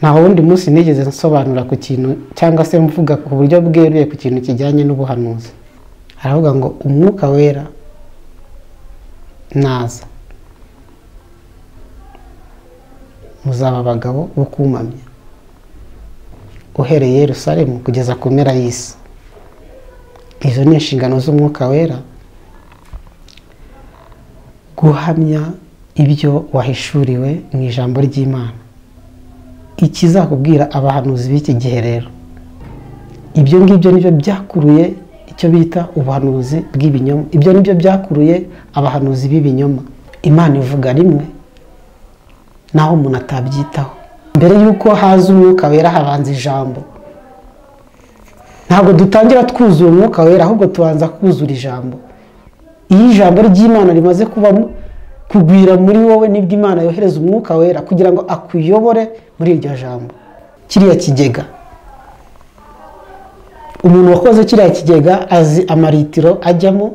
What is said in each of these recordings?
nta wundi munsi nigeze nsobanura ku kintu cyangwa se mvuga ku buryo bweruye ku kintu kijyanye n'ubuhanuzi. Aravuga ngo umwuka wera naza. Muzaba abagabo bo kumamya uhereye Yerusalemu kugeza ku mpera y'isi. Izo ni inshingano z'umwuka wera. Guhamya ibyo wahishuriwe mu ijambo ry'imana. Ikizakubwira abahanuzi b'iki gihe rero ibyo ngibyo ni byo byakuruye icyo bita ubuhanuzi bw'ibinyoma. Ibyo ni byo byakuruye abahanuzi b'ibinyoma. Imana ivuga rimwe naho umuntu atabyitaho. Mbere y'uko haza umwuka wera habanza ijambo. Ntabwo dutangira twuzura umwuka wera ahubwo tubanza kuzura ijambo. Iyo ijambo ry'imana rimaze kubamo kugwira muri wowe ni bwo imana yohereza umwuka wera kugira ngo akuyobore muri iryo jambo. Kiriya kigega. Umuntu wakoze kiriya kigega azi amaritiro ajyamo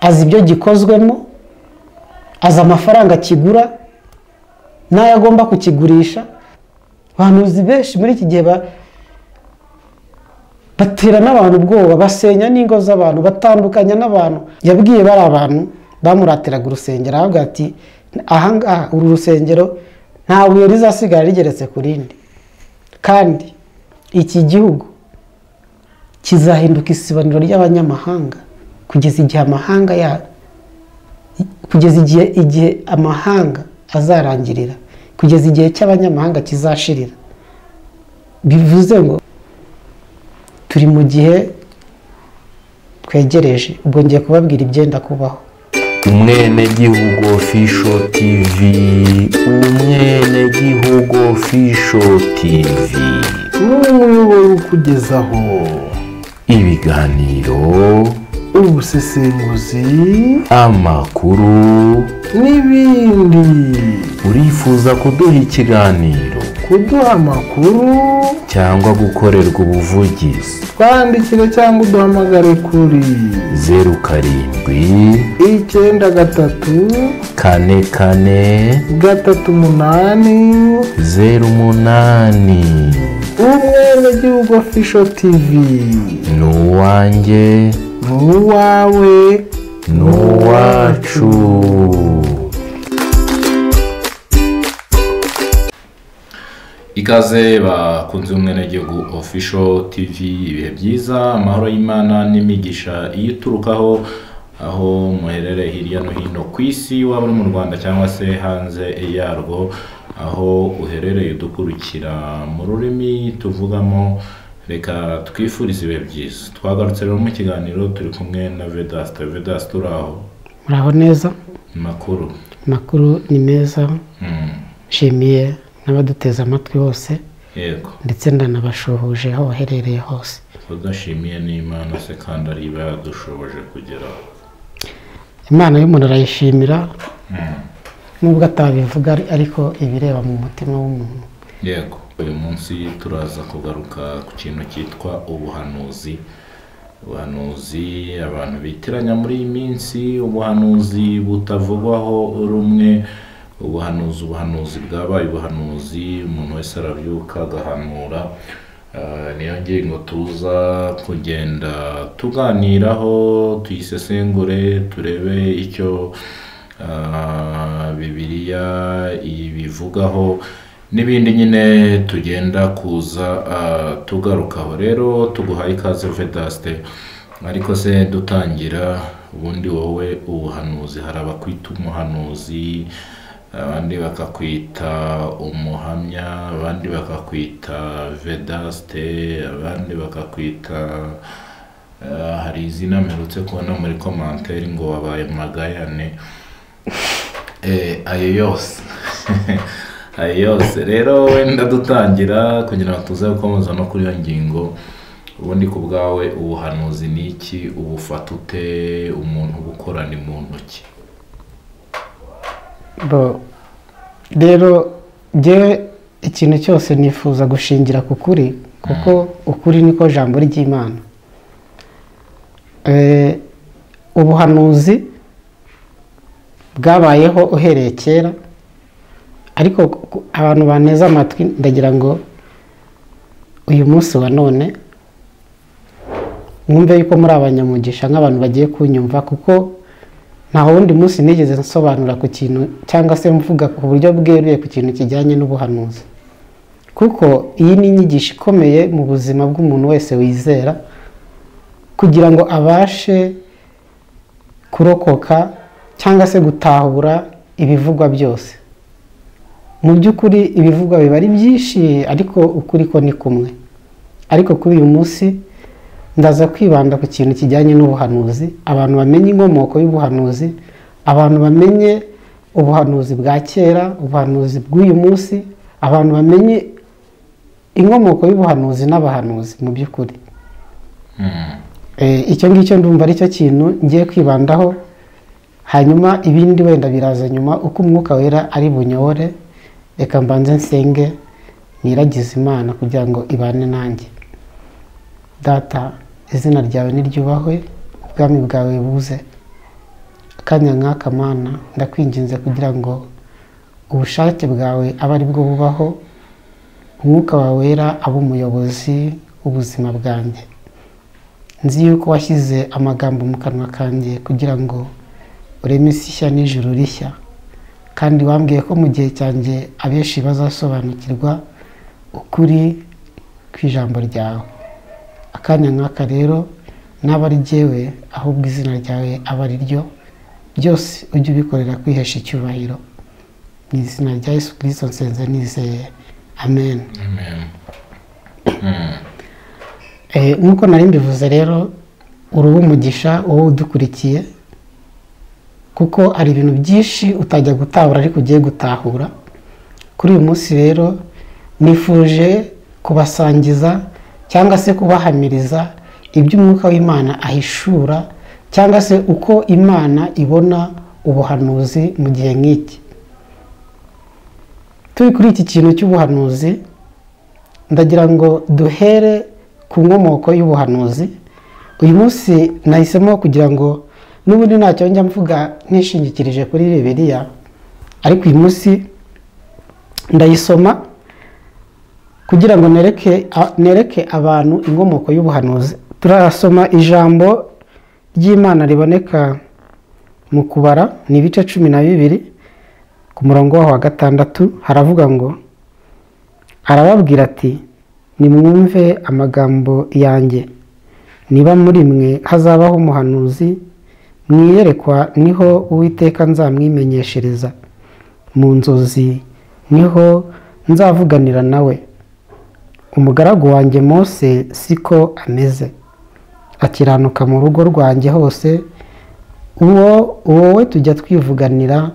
azi ibyo gikozwemo azi amafaranga kigura n'ayo agomba kukigurisha. Abahanuzi benshi muri iki gihe batera n'abantu ubwoba basenya n'ingo z'abantu batandukanya n'abantu. Yabwiye bari abantu bamuratiraga urusengero aravuga ati ahangaha uru rusengero nta buye rizasigara rigeretse ku rindi. Kandi iki gihugu kizahinduka isibaniro ry'abanyamahanga kugeza igihe amahanga ya kugeza igihe igihe amahanga azarangirira kugeza igihe cy'abanyamahanga kizashirira. Bivuze ngo turi mu gihe twegereje. Ubwo ngiye kubabwira ibyenda kubaho umwenegihugu ofisho tivi umwenegihugu ofisho tivi n'umuyoboro ukugezaho. Ibiganiro. Ubusesenguzi. Amakuru. N'ibindi. Urifuza kuduha ikiganiro? Kuduha amakuru. Cyangwa gukorerwa ubuvugizi. Twandikire cyangwa uduhamagare kuri zeru karindwi icyenda gatatu kane kane gatatu umunani zeru umunani. umwenegihugu ofisho tivi ni uwanjye. Ni uwawe. Ni uwacu. Ikaze bakunze umwenegihugu official tv ibihe byiza amahoro y'imana n'imigisha iyiturukaho aho muherereye hirya no hino ku isi waba uri mu rwanda cyangwa se hanze yarwo aho uherereye udukurikira mu rurimi tuvugamo reka twifurize ibihe byiza. Twagarutse rero mu kiganiro turi kumwe na vedasite vedasite turi aho? Muraho neza? Makuru. Amakuru ni meza. Mm, nshimiye. N'abaduteze amatwi bose yego. ndetse ndanabashuhuje aho baherereye hose. Udashimiye n'imana se kandi ari iba yadushoboje kugeraho imana y'umuntu arayishimira Mm, nubwo atabivuga ari- ariko ibireba mu mutima w'umuntu. Yego. Uyu munsi turaza kugaruka ku kintu cyitwa ubuhanuzi. Ubuhanuzi abantu bitiranya muri iyi minsi ubuhanuzi butavugwaho rumwe. Ubuhanuzi ubuhanuzi bwabaye ubuhanuzi umuntu wese arabyuka agahanura Ah, niyo ngingo tuza kugenda tuganiraho tuyisesengure turebe icyo ah, bibiliya ibivugaho n'ibindi nyine tugenda kuza ah, tugarukaho. Rero tuguhaye ikaze vedasite ariko se dutangira ubundi wowe ubuhanuzi hari abakwita umuhanuzi abandi bakakwita umuhamya abandi bakakwita vedasite abandi bakakwita ah, hari izina mperutse kubona muri komanteri ngo wabaye magayane. Eh, ayo yose. Ayo yose. Rero wenda dutangira kugira ngo tuze gukomeza no kuri iyo ngingo ubundi ku bwawe ubuhanuzi ni iki? Ubufata ute? Umuntu ubukora ni mu ntoki? Rero njyewe ikintu cyose nifuza gushingira ku kuri kuko ukuri niko jambo ry'imana. Eh, ubuhanuzi bwabayeho uhereye kera ariko abantu baneze amatwi ndagira ngo uyu munsi wa none mwumve yuko muri abanyamugisha nk'abantu bagiye kunyumva kuko nta wundi munsi nigeze nsobanura ku kintu cyangwa se mvuga ku buryo bweruye ku kintu kijyanye n'ubuhanuzi. Kuko iyi ni inyigisho ikomeye mu buzima bw'umuntu wese wizera kugira ngo abashe kurokoka cyangwa se gutahura ibivugwa byose. Mu by'ukuri ibivugwa biba ari byinshi ariko ukuri ko ni kumwe. Ariko kuri uyu munsi ndaza kwibanda ku kintu kijyanye n'ubuhanuzi abantu bamenye inkomoko y'ubuhanuzi abantu bamenye ubuhanuzi bwa kera ubuhanuzi bw'uyu munsi abantu bamenye inkomoko y'ubuhanuzi n'abahanuzi mu by'ukuri. Mm. Eh, icyo ngicyo ndumva ari cyo kintu ngiye kwibandaho hanyuma ibindi wenda biraza nyuma uko umwuka wera ari bunyobore reka mbanze nsenge niragize imana kugira ngo ibane nanjye. Data. Izina ryawe niryubahwe ubwami bwawe buze. Akanya nk'aka ndakwinginze kugira ngo ubushake bwawe abe ari bwo bubaho umwuka wawe wera abe umuyobozi w'ubuzima bwanjye. Nzi yuko washyize amagambo mu kanwa kanjye kugira ngo ureme isi ishya n'ijuru rishya kandi wambwiye ko mu gihe cyanjye abenshi bazasobanukirwa ukuri kw'ijambo ryawe. Akanya nk'aka rero n'aba ari jyewe ahubwo izina ryawe aba ari ryo byose ujye ubikorera kwihesha icyubahiro mu izina rya yesu kirisito nsenze nizeye amen Amen. Mm. Eh, nk'uko nari mbivuze rero uruba umugisha wowe udukurikiye kuko hari ibintu byinshi utajya gutahura ariko ugiye gutahura kuri uyu munsi rero nifuje kubasangiza cyangwa se kubahamiriza ibyo umwuka w'imana ahishura cyangwa se uko imana ibona ubuhanuzi mu gihe nk'iki. Turi kuri iki kintu cy'ubuhanuzi ndagira ngo duhere ku nkomoko y'ubuhanuzi. Uyu munsi nahisemo kugira ngo n'ubundi ntacyo njya mvuga nishingikirije kuri bibiliya ariko uyu munsi ndayisoma. Kugira ngo nereke abantu inkomoko y'ubuhanuzi. Turasoma ijambo ry'imana riboneka mu kubara ni ibice cumi na bibiri ku murongo wa gatandatu haravuga ngo arababwira ati nimwumve amagambo yanjye. Niba muri mwe hazabaho umuhanuzi mwiyerekwa ni ho uwiteka nzamwimenyeshereza. Mu nzozi ni ho nzavuganira nawe umugaragu wanjye mose siko ameze. Akiranuka mu rugo rwanjye hose uwo wowe tujya twivuganira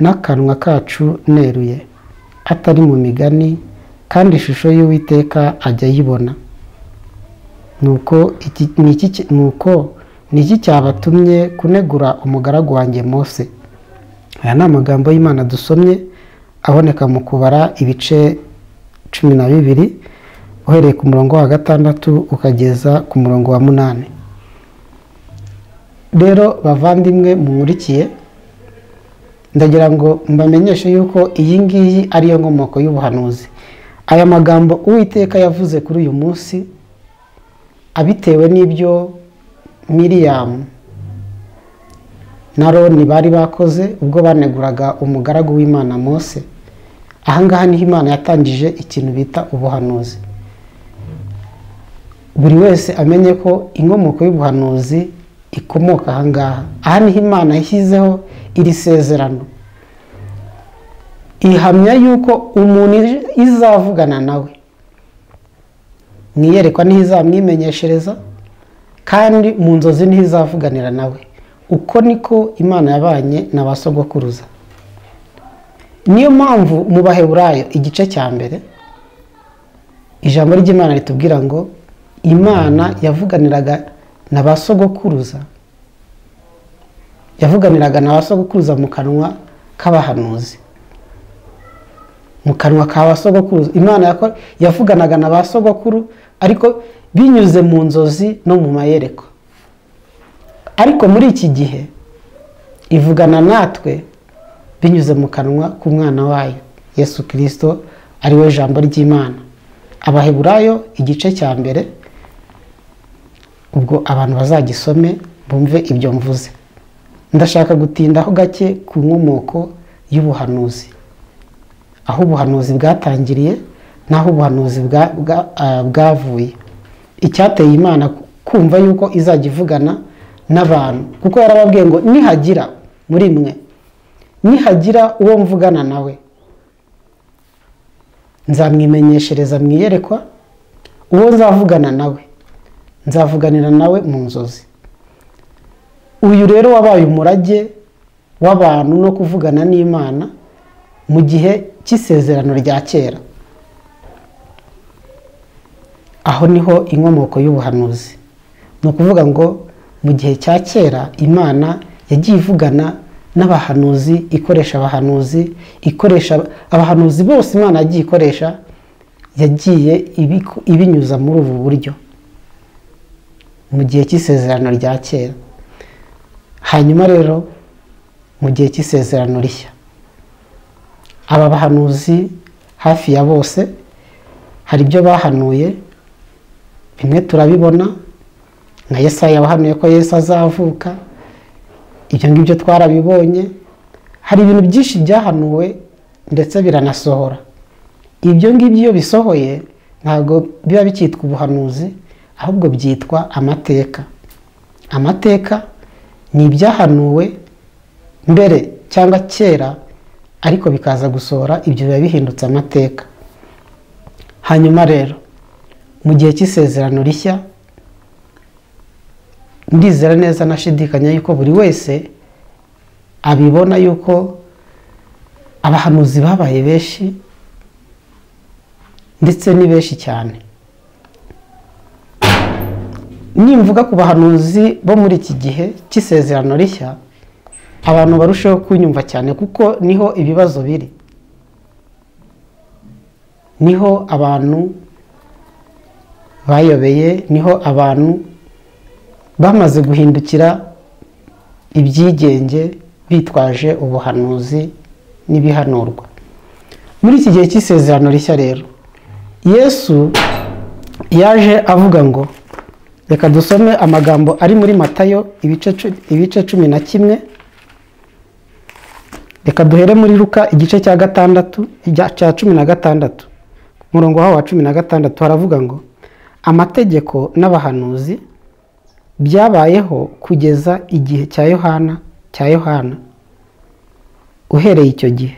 n'akanwa kacu neruye. Atari mu migani kandi ishusho y'uwiteka ajya ayibona nuko iki cyabatumye kunegura umugaragu wanjye mose? Aya ni amagambo y'imana dusomye aboneka mu kubara ibice cumi na bibiri uhereye ku murongo wa gatandatu ukageza ku murongo wa munani. Rero bavandimwe munkurikiye ndagira ngo mbamenyeshe yuko iyi ngiyi ariyo nkomoko y'ubuhanuzi. Aya magambo uwiteka yavuze kuri uyu munsi abitewe n'ibyo miriyamu na roni bari bakoze ubwo baneguraga umugaragu w'imana mose. Ahangaha ni ho imana yatangije ikintu bita ubuhanuzi. Buri wese amenye ko inkomoko y'ubuhanuzi ikomoka ahangaha aha ni ho imana yashyizeho iri sezerano. Ihamya yuko umuntu izavugana nawe. Mwiyerekwa ni ho izamwimenyeshereza kandi mu nzozi ni ho izavuganira nawe. Uko niko imana yabanye na ba sogokuruza. Niyo mpamvu mu baheburayo igice cya mbere ijambo ry'imana ritubwira ngo imana yavuganiraga na ba sogokuruza. Yavuganiraga na ba sogokuruza mu kanwa k'abahanuzi. Mu kanwa ka ba sogokuruza. Imana yavuganaga na ba sogokuru ariko binyuze mu nzozi no mu mayereko. Ariko muri iki gihe ivugana natwe binyuze mu kanwa k'umwana wayo yesu kirisito ari we jambo ry'imana. Abaheburayo igice cya mbere ubwo abantu bazagisome bumve ibyo mvuze. Ndashaka gutindaho gake ku nkomoko y'ubuhanuzi. Aho ubuhanuzi bwatangiriye n'aho ubuhanuzi bwa- bwa- bwavuye. Icyateye imana kumva yuko izajya ivugana n'abantu kuko yarababwiye ngo nihagira muri mwe nihagira uwo mvugana nawe. Nzamwimenyeshereza mu iyerekwa uwo nzavugana nawe. Nzavuganira nawe mu nzozi. Uyu rero wabaye umurage w'abantu no kuvugana n'imana mu gihe cy'isezerano rya kera. Aho ni ho inkomoko y'ubuhanuzi. Ni ukuvuga ngo mu gihe cya kera imana yagiye ivugana n'abahanuzi ikoresha abahanuzi ikoresha abahanuzi bose imana yagiye ikoresha yagiye ibinyuza muri ubu buryo. Mu gihe cy'isezerano rya kera. Hanyuma rero mu gihe cy'isezerano rishya. Aba bahanuzi hafi ya bose hari ibyo bahanuye bimwe turabibona nka Yesaya wahanuye ko Yesu azavuka ibyo ngibyo twarabibonye hari ibintu byinshi byahanuwe ndetse biranasohora. Ibyo ngibyo iyo bisohoye ntabwo biba bikitwa ubuhanuzi ahubwo byitwa amateka. Amateka ni ibyahanuwe mbere cyangwa kera ariko bikaza gusohora ibyo biba bihindutse amateka. Hanyuma rero mu gihe cy'isezerano rishya ndizera neza nashidikanya yuko buri wese abibona yuko abahanuzi babaye benshi ndetse ni benshi cyane. Nimvuga ku bahanuzi bo muri iki gihe cy'isezerano rishya abantu barushaho kunyumva cyane kuko ni ho ibibazo biri. Niho abantu bayobeye ni ho abantu bamaze guhindukira ibyigenge bitwaje ubuhanuzi n'ibihanurwa muri iki gihe cy'isezerano rishya rero yesu yaje avuga ngo reka dusome amagambo ari muri matayo ibice cu- ibice cumi na kimwe. Reka duhere muri ruka igice cya gatandatu cya cumi na gatandatu. Ku murongo waho wa cumi na gatandatu haravuga ngo amategeko n'abahanuzi byabayeho kugeza igihe cya yohana cya yohana. Uhereye icyo gihe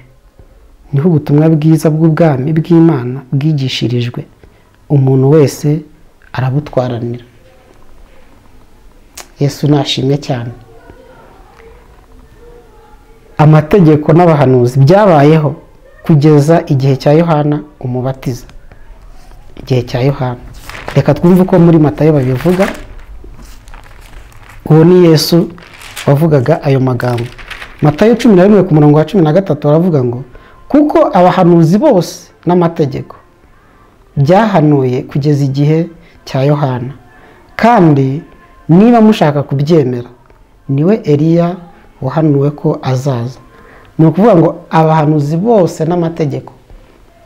ni ho ubutumwa bwiza bw'ubwami bw'imana bwigishirijwe. Umuntu wese arabutwaranira. Yesu nashimwe cyane. Amategeko n'abahanuzi byabayeho kugeza igihe cya yohana umubatiza. Igihe cya yohana. Reka twumve uko muri matayo babivuga. Uwo ni yesu wavugaga ayo magambo. Matayo cumi na rimwe ku murongo wa cumi na gatatu baravuga ngo kuko abahanuzi bose n'amategeko byahanuye kugeza igihe cya yohana. Kandi niba mushaka kubyemera ni we eliya wahanuwe ko azaza. Ni ukuvuga ngo abahanuzi bose n'amategeko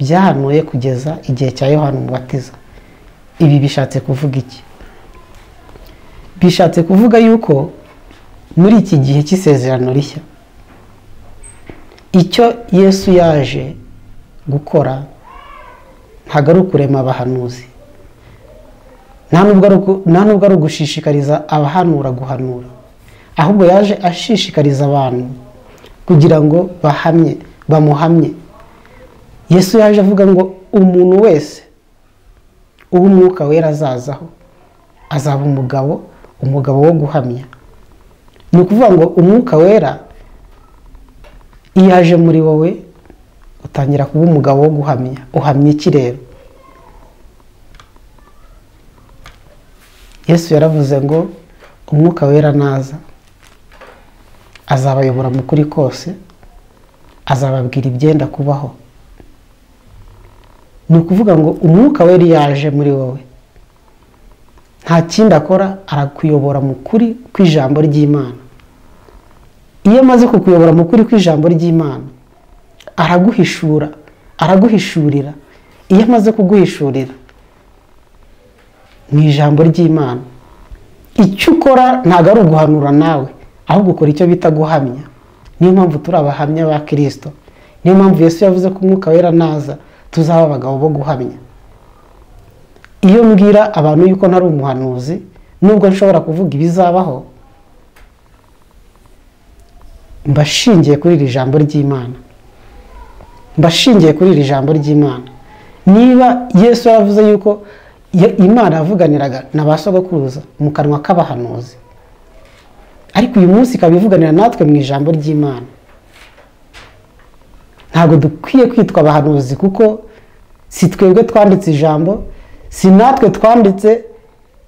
byahanuye kugeza igihe cya yohana umubatiza. Ibi bishatse kuvuga iki? Bishatse kuvuga yuko muri iki gihe cy'isezerano rishya icyo yesu yaje gukora ntabwo ari ukurema abahanuzi nta nubwo ari ugushishikariza abahanura guhanura. Ahubwo yaje ashishikariza abantu kugira ngo bahamye bamuhamye. Yesu yaje avuga ngo umuntu wese uwo umwuka wera azazaho azaba umugabo umugabo wo guhamya. Ni ukuvuga ngo umwuka wera iyo aje muri wowe utangira kuba umugabo wo guhamya uhamya iki rero? Yesu yaravuze ngo umwuka wera naza. Azabayobora mu kuri kose azababwira ibyenda kubaho. Ni ukuvuga ngo umwuka wera iyo aje muri wowe. Nta kindi akora arakuyobora mu kuri kw'ijambo ry'imana. Iyo amaze kukuyobora mu kuri kw'ijambo ry'imana araguhishura araguhishurira. Iyo amaze kuguhishurira mu ijambo ry'imana. Icyo ukora ntabwo ari uguhanura nawe ahubwo ukora icyo bita guhamya. Niyo mpamvu turi abahamya ba kirisito niyo mpamvu yesu yavuze ko umwuka wera naza tuzaba abagabo bo guhamya. Iyo mbwira abantu yuko ntari umuhanuzi nubwo nshobora kuvuga ibizabaho mbashingiye kuri iri jambo ry'imana. Mbashingiye kuri iri jambo ry'imana. Niba yesu yaravuze yuko ya- imana yavuganiraga na ba sogokuruza mu kanwa k'abahanuzi. Ariko uyu munsi ikaba ivuganira natwe mu ijambo ry'imana. Ntabwo dukwiye kwitwa abahanuzi kuko si twebwe twanditse ijambo si natwe twanditse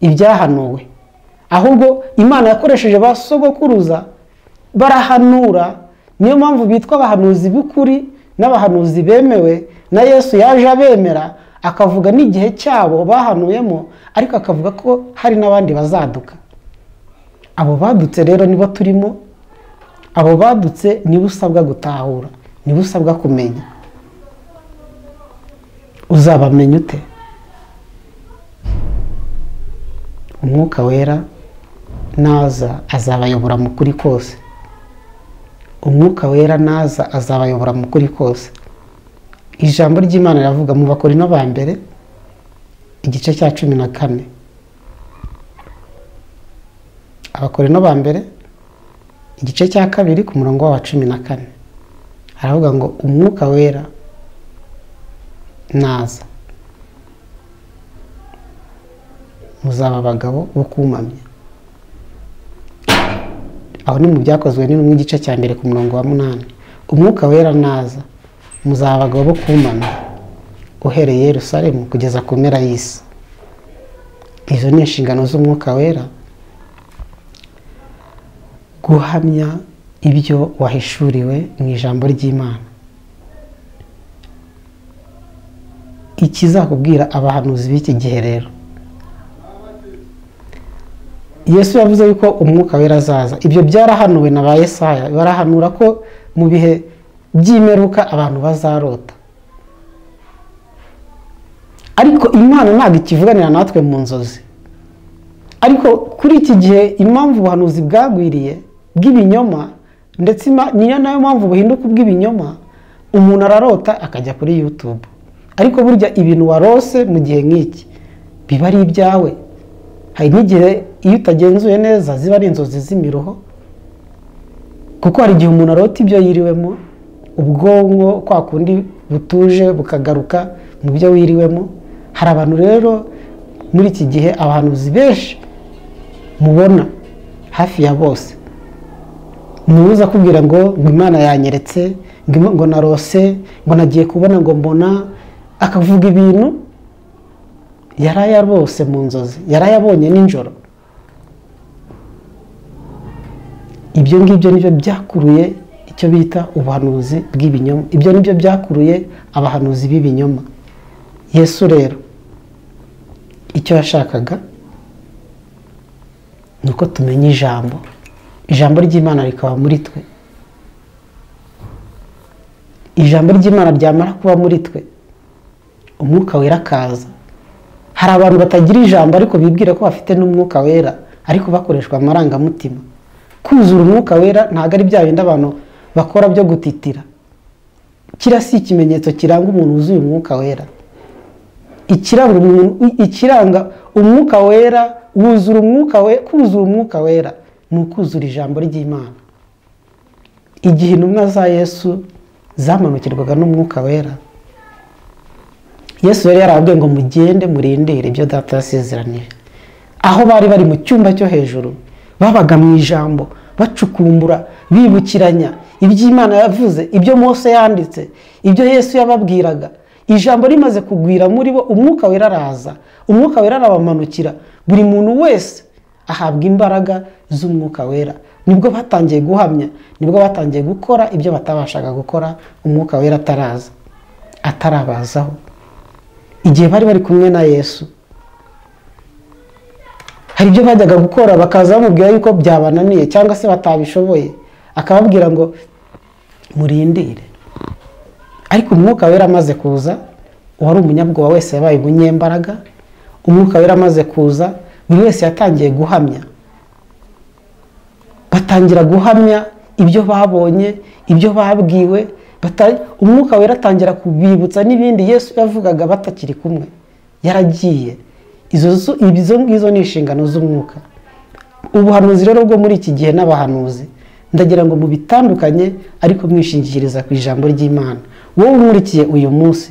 ibyahanuwe ahubwo imana yakoresheje ba sogokuruza barahanura. Niyo mpamvu bitwa abahanuzi b'ukuri n'abahanuzi bemewe na yesu yaje abemera akavuga n'igihe cyabo bahanuyemo ariko akavuga ko hari n'abandi bazaduka. Abo badutse rero nibo turimo abo badutse nibo usabwa gutahura nibo usabwa kumenya. Uzabamenya ute? Umwuka wera naza azabayobora mu kuri kose. Umwuka wera naza azabayobora mu kuri kose. Ijambo ry'imana riravuga mu bakorino ba mbere igice cya cumi na kane. Abakorino ba mbere igice cya kabiri ku murongo wa cumi na kane. Haravuga ngo umwuka wera naza. Muzaba abagabo bo kumamya aho ni mu byakozwe n'intumwa igice cya mbere ku murongo wa munani. Umwuka wera naza. Muzaba abagabo bo kumamya uhereye Yerusalemu kugeza ku mpera y'isi. Izo ni inshingano z'umwuka wera guhamya ibyo wahishuriwe mu ijambo ry'imana. Ikizakubwira abahanuzi b'iki gihe rero? Yesu yavuze yuko umwuka wera azaza. Ibyo byarahanuwe na ba yesaya. Barahanura ko mu bihe by'imeruka abantu bazarota. Ariko imana ntabwo ikivuganira natwe mu nzozi. Ariko kuri iki gihe impamvu ubuhanuzi bwagwiriye bw'ibinyoma ndetse niyo na yo mpamvu buhinduka ubw'ibinyoma umuntu ararota akajya kuri yutube ariko burya ibintu warose mu gihe nk'iki biba ari ibyawe. Hari n'igihe iyo utagenzuye neza ziba ari inzozi z'imiruho kuko hari igihe umuntu arota ibyo yiriwemo ubwonko kwa kundi butuje bukagaruka mu byo wiriwemo. Hari abantu rero muri iki gihe abahanuzi benshi mubona hafi ya bose. Ntuza kubwira ngo ngo imana yanyeretse ngo narose ngo nagiye kubona ngo mbona akavuga ibintu yarayarose mu nzozi yarayabonye nijoro ibyo ngibyo ni byo byakuruye icyo bita ubuhanuzi bw'ibinyoma. Ibyo ni byo byakuruye abahanuzi b'ibinyoma. Yesu rero icyo yashakaga ni uko tumenya ijambo. Ijambo ry'imana rikaba muri twe. Ijambo ry'imana ryamara kuba muri twe umwuka wera akaza. Hari abantu batagira ijambo ariko bibwira ko bafite n'umwuka wera ariko bakoreshwa amarangamutima. Kuzura umwuka wera ntabwo ari bya bindi abantu bakora byo gutitira. Kiriya si ikimenyetso kiranga umuntu wuzuye umwuka wera. Ikiranga umwuka wera wuzura umwuka we kuzura umwuka wera ni ukuzura ijambo ry'imana. Igihe intumwa za yesu zamanukirwaga n'umwuka wera yesu yari yarababwiye ngo mugende murindire ibyo data yasezeranije aho bari bari mu cyumba cyo hejuru babaga mu ijambo bacukumbura bibukiranya. Iby'imana yavuze ibyo mose yanditse ibyo yesu yababwiraga. Ijambo rimaze kugwira muri bo umwuka wera araza umwuka wera arabamanukira. Buri muntu wese ahabwa imbaraga z'umwuka wera. Nibwo batangiye guhamya ni bwo batangiye gukora ibyo batabashaga gukora umwuka wera ataraza atarabazaho. Igihe bari bari kumwe na yesu hari ibyo bajyaga gukora bakaza bamubwira yuko byabananiye cyangwa se batabishoboye. Akababwira ngo murindire. Ariko umwuka wera amaze kuza uwari umunyabwoba wese yabaye umunyembaraga umwuka wera amaze kuza buri wese yatangiye guhamya. Batangira guhamya ibyo babonye ibyo babwiwe umwuka wera atangira kubibutsa n'ibindi yesu yavugaga batakiri kumwe. Yaragiye. Izo zo- izo ngizo ni inshingano z'umwuka. Ubuhanuzi rero bwo muri iki gihe n'abahanuzi ndagira ngo mubitandukanye ariko mwishingikiriza ku ijambo ry'imana. Wowe umurikiye uyu munsi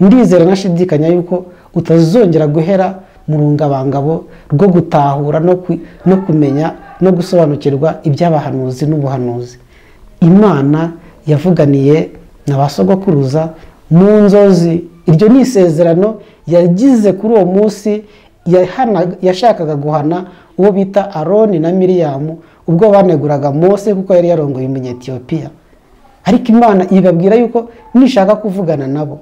ndizera nashidikanya yuko utazongera guhera mu rungabangabo rwo gutahura no ku- no kumenya no gusobanukirwa iby'abahanuzi n'ubuhanuzi. Imana yavuganiye na ba sogokuruza mu nzozi. Iryo ni isezerano yagize kuri uwo munsi yashakaga guhana uwo bita aroni na miriyamu ubwo baneguraga mose kuko yari yarongoye umunyetiyopiya ariko imana ibabwira yuko nishaka kuvugana nabo.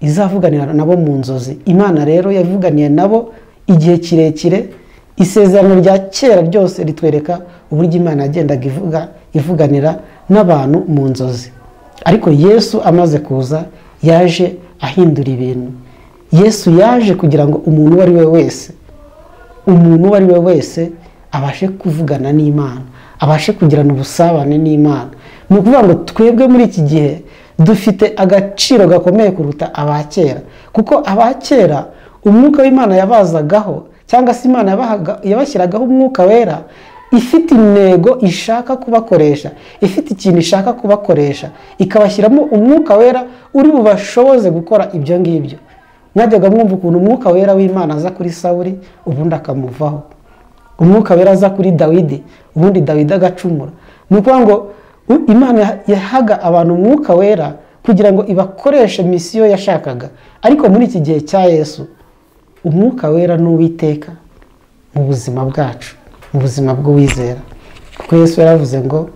Izavuganira nabo mu nzozi. Imana rero yavuganiye nabo igihe kirekire. Isezerano rya kera ryose ritwereka uburyo imana yagendaga ivuga ivuganira n'abantu mu nzozi. Ariko yesu amaze kuza yaje ahindura ibintu. Yesu yaje kugira ngo umuntu uwo ari we wese umuntu uwo ari we wese abashe kuvugana n'imana abashe kugirana ubusabane n'imana. Ni ukuvuga ngo twebwe muri iki gihe dufite agaciro gakomeye kuruta abakera kuko abakera umwuka w'imana yabazagaho cyangwa se imana yabashyiragaho umwuka wera ifite intego ishaka kubakoresha ifite ikintu ishaka kubakoresha ikabashyiramo umwuka wera uri bubashoboze gukora ibyo ngibyo. Mwajyaga mwumva ukuntu umwuka wera w'imana aza kuri sawuri ubundi akamuvaho. Umwuka wera aza kuri dawidi ubundi dawidi agacumura. Ni ukuvuga ngo imana yahaga abantu umwuka wera kugira ngo ibakoreshe misiyo yashakaga. Ariko muri iki gihe cya yesu umwuka wera ni uwiteka mu buzima bwacu mu buzima bw'uwizera. Kuko yesu yaravuze ngo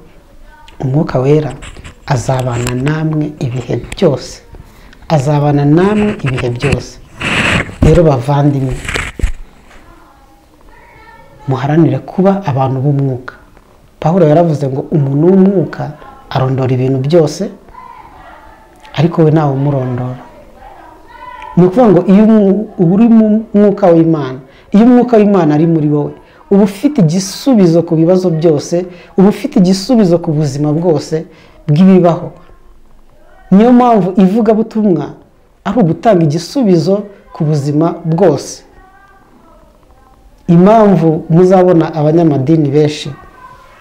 umwuka wera azabana namwe ibihe byose. Azabana namwe ibihe byose. Rero bavandimwe muharanire kuba abantu b'umwuka. Pawulo yaravuze ngo umuntu w'umwuka arondora ibintu byose ariko we ntawe umurondora. Ni ukuvuga ngo iyo uri mu mwuka w'imana iyo umwuka w'imana ari muri wowe uba ufite igisubizo ku bibazo byose uba ufite igisubizo ku buzima bwose bw'ibibaho. Niyo mpamvu ivugabutumwa ari ugutanga igisubizo ku buzima bwose. Impamvu muzabona abanyamadini benshi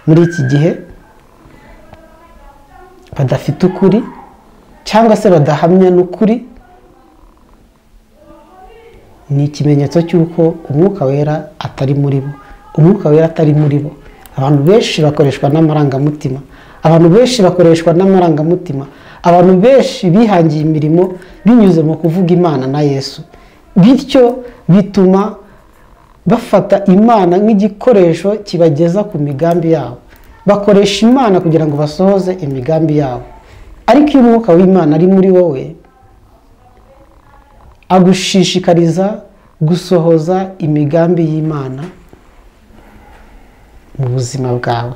muri iki gihe badafite ukuri cyangwa se badahamya n'ukuri ni ikimenyetso cy'uko umwuka wera atari muri bo. Umwuka wera atari muri bo. Abantu benshi bakoreshwa n'amarangamutima. Abantu benshi bakoreshwa n'amarangamutima. Abantu benshi bihangiye imirimo binyuze mu kuvuga imana na yesu. Bityo bituma bafata imana nk'igikoresho kibageza ku migambi yabo. Bakoresha imana kugira ngo basohoze imigambi yabo. Ariko iyo umwuka w'imana ari muri wowe agushishikariza gusohoza imigambi y'imana mu buzima bwawe.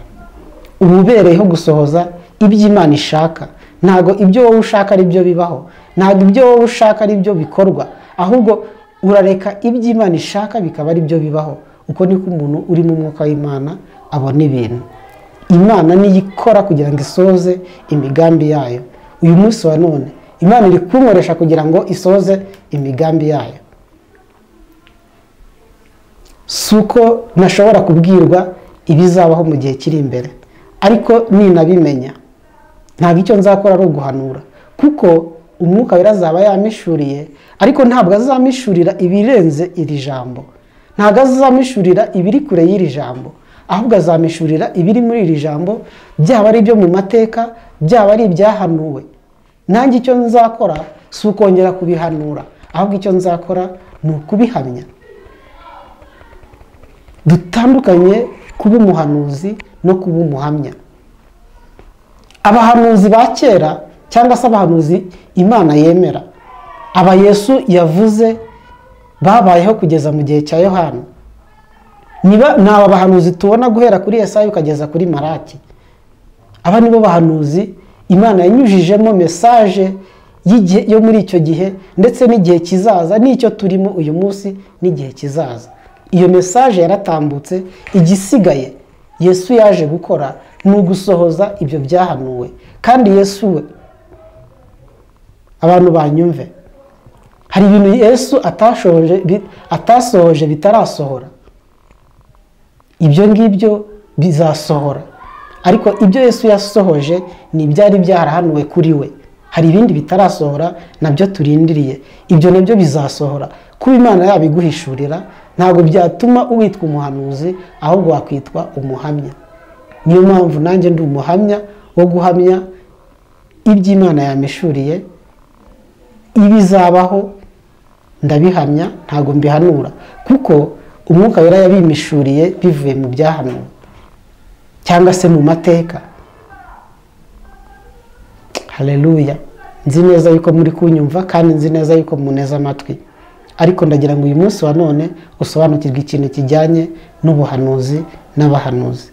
Uba ubereyeho gusohoza ibyo imana ishaka. Ntabwo ibyo wowe ushaka ari byo bibaho. Ntabwo ibyo wowe ushaka ari byo bikorwa. Ahubwo urareka ibyo imana ishaka bikaba ari byo bibaho. Uko niko umuntu uri mu mwuka w'imana abona ibintu. Imana niyo ikora kugira ngo isohoze imigambi yayo. Uyu munsi wa none imana iri kunkoresha kugira ngo isohoze imigambi yayo. Si uko ntashobora kubwirwa ibizabaho mu gihe kiri imbere. Ariko ninabimenya ntabwo icyo nzakora ari uguhanura. Kuko umwuka wera azaba yamishuriye ariko ntabwo azamishurira ibirenze iri jambo. Ntabwo azamishurira ibiri kure y'iri jambo ahubwo azamishurira ibiri muri iri jambo byaba ari ibyo mu mateka byaba ari ibyahanuwe. Nanjye icyo nzakora si ukongera kubihanura ahubwo icyo nzakora ni ukubihamya. Dutandukanye kuba umuhanuzi no kuba umuhamya. Abahanuzi ba kera cyangwa se abahanuzi imana yemera aba yesu yavuze babayeho kugeza mu gihe cya yohana. Niba ni aba bahanuzi tubona guhera kuri esayi ukageza kuri maraki. Aba nibo bahanuzi imana yanyujijemo mesaje yo muri icyo gihe ndetse n'igihe kizaza n'icyo turimo uyu munsi n'igihe kizaza. Iyo mesaje yaratambutse igisigaye yesu yaje gukora ni ugusohoza ibyo byahanuwe. Kandi yesu we abantu banyumve. Hari ibintu yesu atasohoje bitarasohora. Ibyo ngibyo bizasohora. Ariko ibyo yesu yasohoje ni ibyari byarahanuwe kuri we. Hari ibindi bitarasohora na byo turindiriye. Ibyo na byo bizasohora. Kuba imana yabiguhishurira ntabwo byatuma witwa umuhanuzi ahubwo wakwitwa umuhamya. Niyo mpamvu nanjye ndi umuhamya wo guhamya iby'imana yamishuriye ibizabaho ndabihamya ntabwo mbihanura. Kuko umwuka wera yabimishuriye bivuye mu byahanuwe cyangwa se mu mateka. Hareruya nzi neza yuko muri kunyumva kandi nzi neza yuko muneze amatwi. Ariko ndagira ngo uyu munsi wa none usobanukirwe ikintu kijyanye n'ubuhanuzi n'abahanuzi.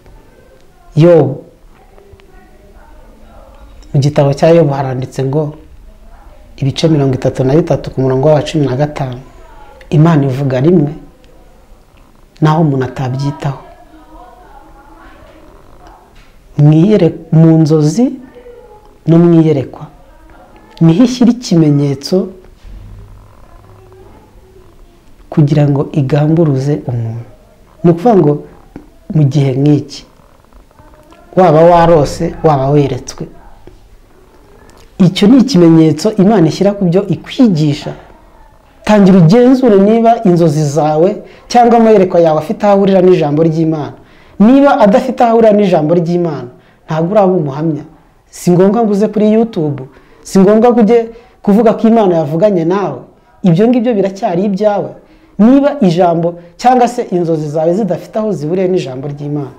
Yobu mu gitabo cya yobu haranditse ngo ibice mirongo itatu na bitatu ku murongo wa cumi na gatanu. Imana ivuga rimwe naho umuntu atabyitaho. Mu nzozi no mu iyerekwa ni ho ishyira ikimenyetso kugira ngo igamburuze umuntu. Ni ukuvuga ngo mu gihe nk'iki waba warose waba weretswe. Icyo ni ikimenyetso imana ishyira ku byo ikwigisha. Tangira ugenzure niba inzozi zawe cyangwa amayerekwa yawe afite aho ahurira n'ijambo ry'imana. Niba adafite aho ahurira n'ijambo ry'imana ntabwo uraba umuhamya si ngombwa ngo uze kuri yutube si ngombwa ko ujye kuvuga ko imana yavuganye nawe. Ibyo ngibyo biracyari ibyawe. Niba ijambo cyangwa se inzozi zawe zidafite aho zihuriye n'ijambo ry'imana.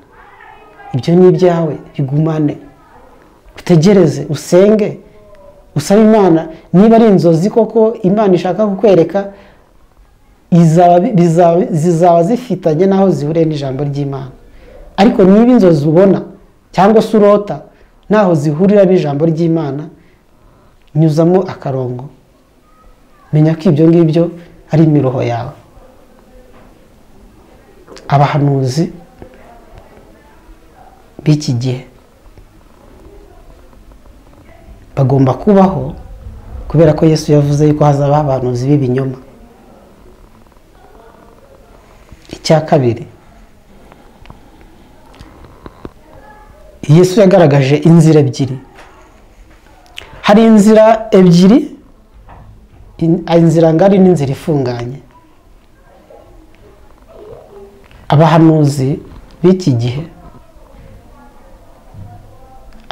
Ibyo ni ibyawe bigumane. Utegereze usenge usaba imana. Niba ari inzozi koko imana ishaka kukwereka zizaba zifitanye n'aho zihuriye n'ijambo ry'imana. Ariko niba inzozi ubona cyangwa se urota n'aho zihurira n'ijambo ry'imana nyuzamo akarongo. Menya ko ibyo ngibyo ari imiruho yawe. Abahanuzi b'iki gihe bagomba kubaho kubera ko yesu yavuze yuko hazabaho abahanuzi b'ibinyoma. Icya kabiri yesu yagaragaje inzira ebyiri. Hari inzira ebyiri in- inzira ngari n'inzira ifunganye. Abahanuzi b'iki gihe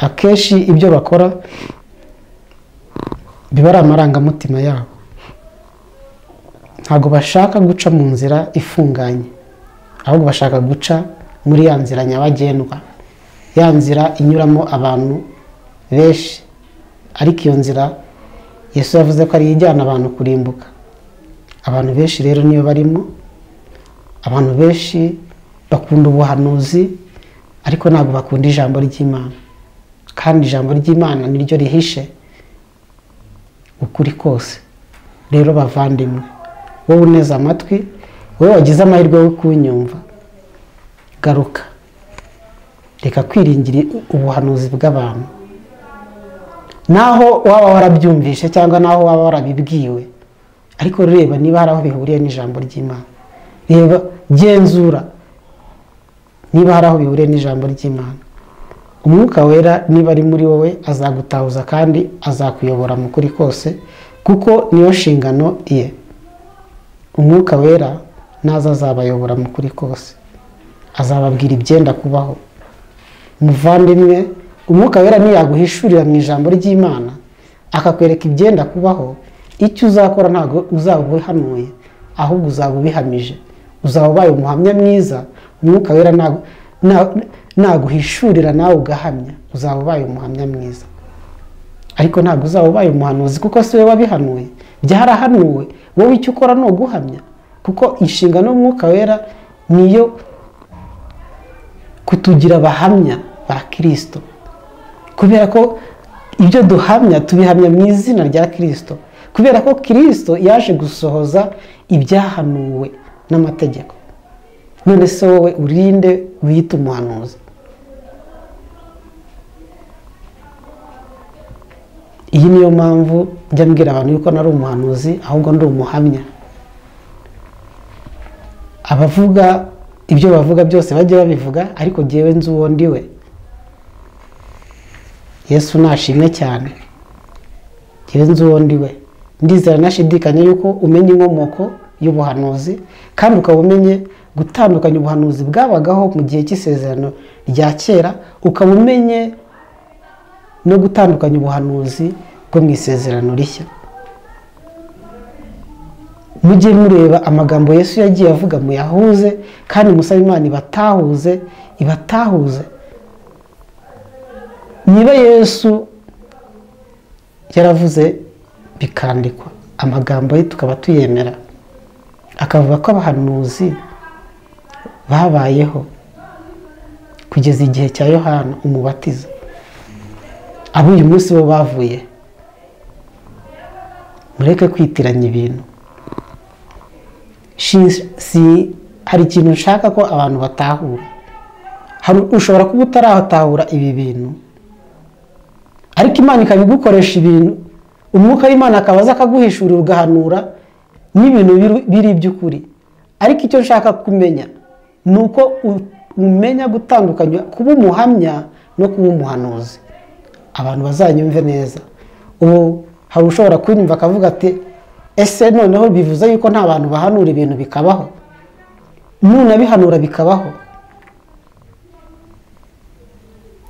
akenshi ibyo bakora biba ari amarangamutima yabo. Ntabwo bashaka guca mu nzira ifunganye ahubwo bashaka guca muri ya nzira nyabagendwa. Ya nzira inyuramo abantu benshi ariko iyo nzira yesu yavuze ko ari ijyana abantu kurimbuka. Abantu benshi rero niyo barimo abantu benshi bakunda ubuhanuzi ariko ntabwo bakunda ijambo ry'imana. Kandi ijambo ry'imana niryo rihishe ukuri kose. Rero bavandimwe wowe uneze amatwi wowe wagize amahirwe yo kunyumva garuka. Reka kwiringira ubuhanuzi bw'abantu. Naho waba warabyumvishe cyangwa naho waba warabibwiwe ariko reba niba hari aho bihuriye n'ijambo ry'imana. Reba genzura niba hari aho bihuriye n'ijambo ry'imana. Umwuka wera niba ari muri wowe azagutahuza kandi azakuyobora mu kuri kose kuko niyo nshingano ye. Umwuka wera naza azabayobora mu kuri kose. Azababwira ibyenda kubaho. Muvandimwe umwuka wera niyaguhishurira mu ijambo ry'imana akakwereka ibyenda kubaho icyo uzakora ntabwo uzaba ubihanuye ahubwo uzaba ubihamije uzaba ubaye umuhamya mwiza umwuka wera na- naguhishurira nawe ugahamya. Uzaba ubaye umuhamya mwiza. Ariko ntabwo uzaba ubaye umuhanuzi kuko si we wabihanuye. Byarahanuwe wowe icyo ukora ni uguhamya. Kuko inshingano y'umwuka wera niyo kutugira abahamya ba kirisito kubera ko ibyo duhamya tubihamya mu izina rya kirisito kubera ko kirisito yaje gusohoza ibyahanuwe n'amategeko. None se wowe urinde wiyita umuhanuzi? Iyi niyo mpamvu njya mbwira abantu yuko nari umuhanuzi ahubwo ndi umuhamya. Abavuga ibyo bavuga byose bajye babivuga ariko ngewe nzi uwo ndi we yesu nashimwe cyane. Ngewe nzi uwo ndi we ndizera nashidikanya yuko umenya inkomoko y'ubuhanuzi kandi ukaba umenye gutandukanya ubuhanuzi bwabagaho mu gihe cy'isezerano rya kera ukaba umenye no gutandukanya ubuhanuzi bwo mu isezerano rishya. Mujye mureba amagambo Yesu yagiye avuga muyahuze kandi musabe imana ibatahuze ibatahuze. Niba yesu yaravuze bikandikwa amagambo ye tukaba tuyemera. Akavuga ko abahanuzi babayeho kugeza igihe cya yohana umubatiza. Abo uyu munsi bo bavuye. Mureke kwitiranya ibintu. Si hari ikintu nshaka ko abantu batahura. Ushobora kuba utarahatahura ibi bintu. Ariko imana ikabigukoresha ibintu. Umwuka w'imana akaba aza akaguhishurira ugahanura n'ibintu biri iby'ukuri ariko icyo nshaka kumenya ni uko umenya gutandukanya kuba umuhamya no kuba umuhanuzi. Abantu bazanyumve neza. Ubu hari ushobora kunyumva akavuga ati ese noneho bivuze yuko nta bantu bahanura ibintu bikabaho? Nunabihanura bikabaho.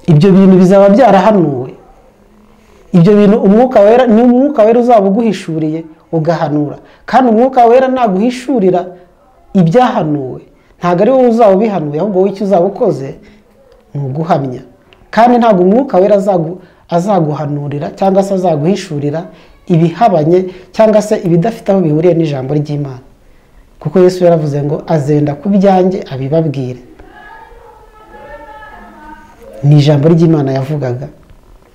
Ibyo bintu bizaba byarahanuwe. Ibyo bintu umwuka wera ni umwuka wera uzaba uguhishuriye ugahanura. Kandi umwuka wera naguhishurira ibyahanuwe. Ntabwo ari wowe uzaba ubihanuye ahubwo wowe icyo uzaba ukoze ni uguhamya. Kandi ntabwo umwuka wera azaguhanurira cyangwa se azaguhishurira ibihabanye cyangwa se ibidafite aho bihuriye n'ijambo ry'imana. Kuko yesu yaravuze ngo azenda ku byanjye abibabwire. Ni ijambo ry'imana yavugaga.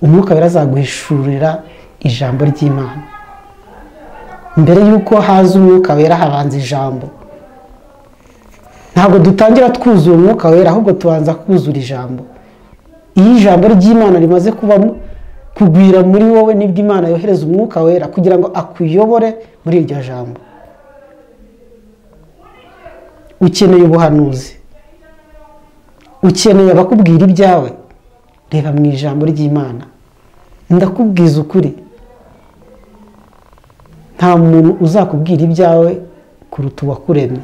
Umwuka wera azaguhishurira ijambo ry'imana. Mbere y'uko haza umwuka wera habanza ijambo. Ntabwo dutangira twuzura umwuka wera ahubwo tubanza kuzura ijambo. Iyo ijambo ry'imana rimaze kubamo kugwira muri wowe ni bwo imana yohereza umwuka wera kugira ngo akuyobore muri iryo jambo. Ukeneye ubuhanuzi. Ukeneye abakubwira ibyawe. Reba mu ijambo ry'imana. Ndakubwiza ukuri. Nta muntu uzakubwira ibyawe kuruta uwakuremye.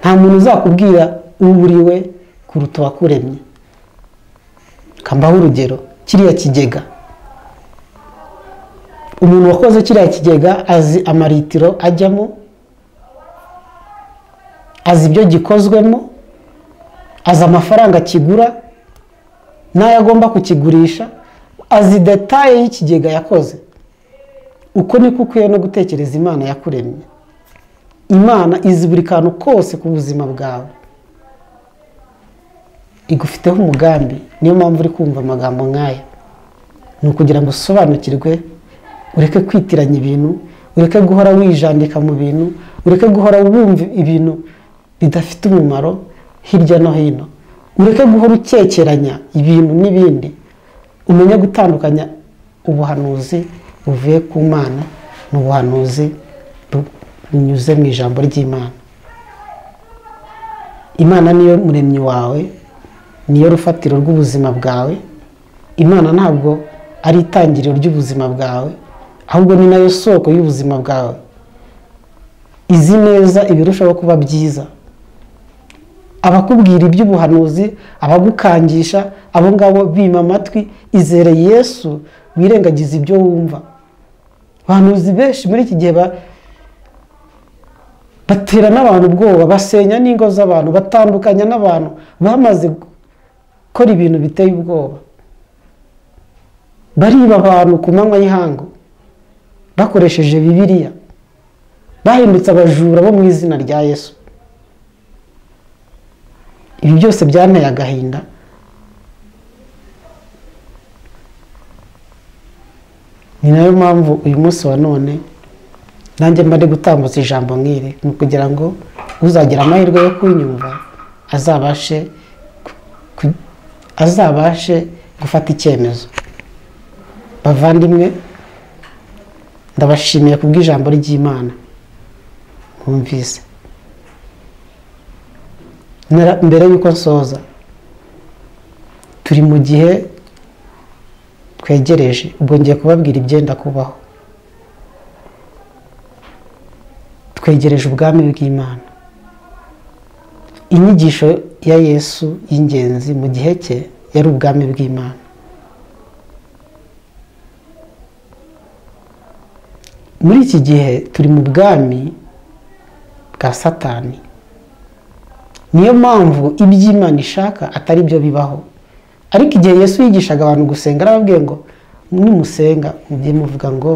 Nta muntu uzakubwira uburiwe kuruta uwakuremye. Kambaho urugero kiriya kigega. Umuntu wakoze kiriya kigega azi amaritiro ajyamo azi ibyo gikozwemo azi amafaranga kigura n'ayo agomba kukigurisha azi detaye y'ikigega yakoze. Uko niko ukwiye no gutekereza imana yakuremye. Imana izi buri kantu kose ku buzima bwawe. Igufiteho umugambi. Niyo mpamvu uri kumva amagambo nk'aya. Ni ukugira ngo usobanukirwe ureke kwitiranya ibintu ureke guhora wijandika mu bintu ureke guhora wumva ibintu bidafite umumaro hirya no hino. Ureke guhora ukekeranya ibintu n'ibindi. Umenye gutandukanya ubuhanuzi buvuye ku mana n'ubuhanuzi bunyuze mu ijambo ry'imana. Imana niyo muremyi wawe. Niyo rufatiro rw'ubuzima bwawe. Imana ntabwo ari itangiriro ry'ubuzima bwawe ahubwo ni na yo soko y'ubuzima bwawe. Izi neza ibirushaho kuba byiza. Abakubwira iby'ubuhanuzi abagukangisha abo ngabo bima amatwi izere yesu wirengagiza ibyo wumva. Abahanuzi benshi muri iki gihe batera n'abantu ubwoba basenya n'ingo z'abantu batandukanya n'abantu bamaze gukora ibintu biteye ubwoba bariba abantu ku manywa y'ihangu bakoresheje bibiliya. Bahindutse abajura bo mu izina rya yesu. Ibi byose byanteye agahinda. Ni na yo mpamvu uyu munsi wa none nanjye mba ndi gutambutsa ijambo nk'iri ni ukugira ngo uzagira amahirwe yo kunyumva azabashe azabashe gufata icyemezo. Bavandimwe ndabashimiye kubw'ijambo ry'imana. Mwumvise mbere y'uko nsoza turi mu gihe twegereje ubwo ngiye kubabwira ibyenda kubaho. Twegereje ubwami bw'imana. Inyigisho ya yesu y'ingenzi mu gihe cye yari ubwami bw'imana. Muri iki gihe turi mu bwami bwa satani. Niyo mpamvu iby'imana ishaka atari byo bibaho. Ariko igihe yesu yigishaga abantu gusenga arababwiye ngo nimusenga mujye muvuga ngo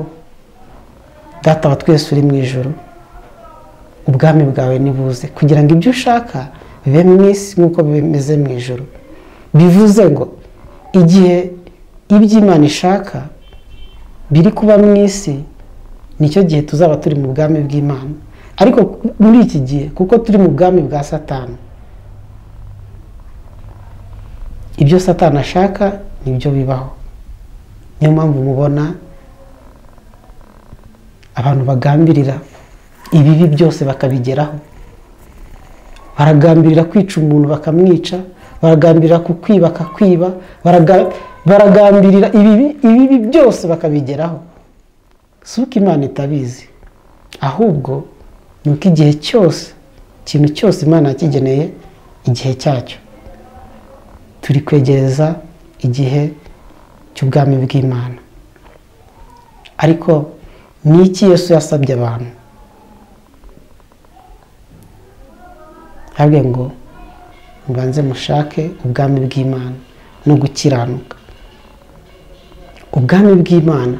data wa twese uri mu ijoro ubwami bwawe nibuze kugira ngo ibyo ushaka bibe mu isi nk'uko bimeze mu ijoro bivuze ngo igihe iby'imana ishaka biri kuba mu isi ni cyo gihe tuzaba turi mu bwami bw'imana. Ariko muri iki gihe kuko turi mu bwami bwa satani ibyo satani ashaka ni byo bibaho. Niyo mpamvu mubona abantu bagambirira ibibi byose bakabigeraho. Baragambirira kwica umuntu bakamwica baragambirira kukwiba akakwiba baraga- baragambirira ibibi byose bakabigeraho. Si uko imana itabizi. Ahubwo ni uko igihe cyose ikintu cyose imana yakigeneye igihe cyacyo. Turi kwegereza igihe cy'ubwami bw'imana. Ariko ni iki yesu yasabye abantu? Yabwiye ngo mubanze mushake ubwami bw'imana no gukiranuka. Ubwami bw'imana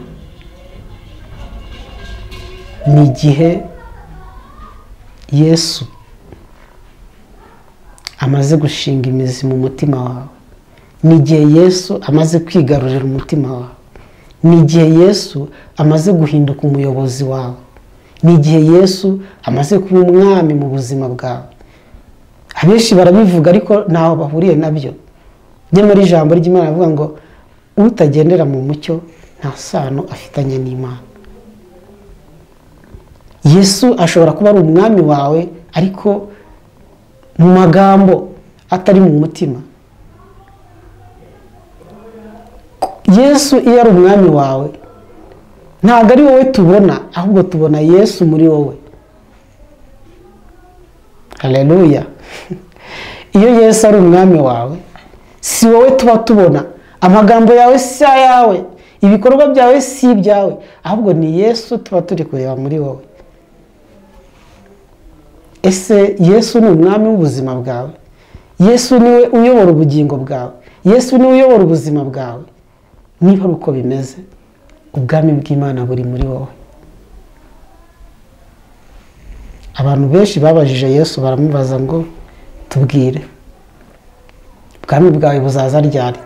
ni igihe yesu amaze gushinga imizi mu mutima wawe. Ni igihe yesu amaze kwigarurira umutima wawe. Ni igihe yesu amaze guhinduka umuyobozi wawe. Ni igihe yesu amaze kuba umwami mu buzima bwawe. Abenshi barabivuga ariko ntaho bahuriye na byo. Nyamara ijambo ry'imana rivuga ngo utagendera mu mucyo nta sano afitanye n'imana. Yesu ashobora kuba ari umwami wawe ariko mu magambo atari mu mutima. Yesu iyo ari umwami wawe ntabwo ari wowe tubona ahubwo tubona yesu muri wowe. Hareruya iyo yesu ari umwami wawe si wowe tuba tubona. Amagambo yawe si ayawe. Ibikorwa byawe si ibyawe. Ahubwo ni yesu tuba turi kureba muri wowe. Ese yesu ni umwami w'ubuzima bwawe? Yesu ni we uyobora ubugingo bwawe. Yesu ni we uyobora ubuzima bwawe. Niba ari uko bimeze ubwami bw'imana buri muri wowe. Abantu benshi babajije yesu baramubaza ngo tubwire. Ubwami bwawe buzaza ryari?